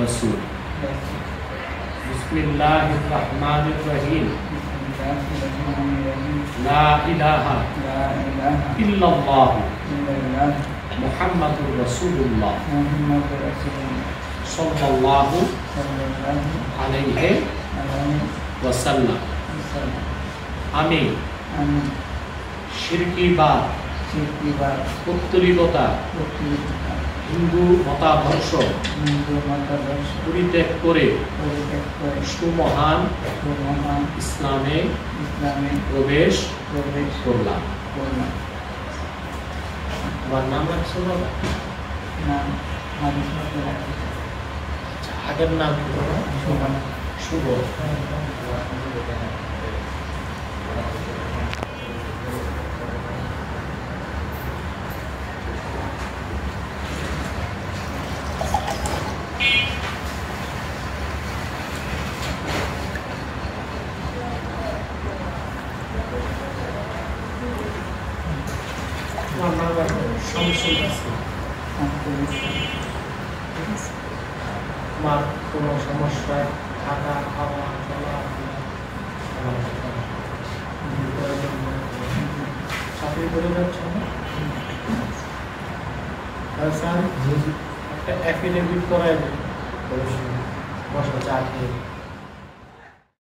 রাসূল। বিসমিল্লাহির রহমানির রহিম। লা ইলাহা ইল্লাল্লাহু মুহাম্মাদুর রাসূলুল্লাহ সাল্লাল্লাহু আলাইহি ওয়াসাল্লাম। আমি আমি শিরকিবাদ শিরকিবাদ উত্তরিকতা প্রতিষ্ঠা হিন্দু মতাদর্শ পরিত্যাগ করে সুমহান মহান ইসলামে ইসলামে প্রবেশ প্রবেশ করলাম। আমার নাম রাখছো বাবা? আচ্ছা, আগের নাম শুভ। আমার শামসুল ইসলাম আমার কোনো সমস্যায় থাকা খাওয়া চলা চাকরি করে যাচ্ছ স্যার একটা অ্যাফিডেভিট করাই বসো চা খেয়ে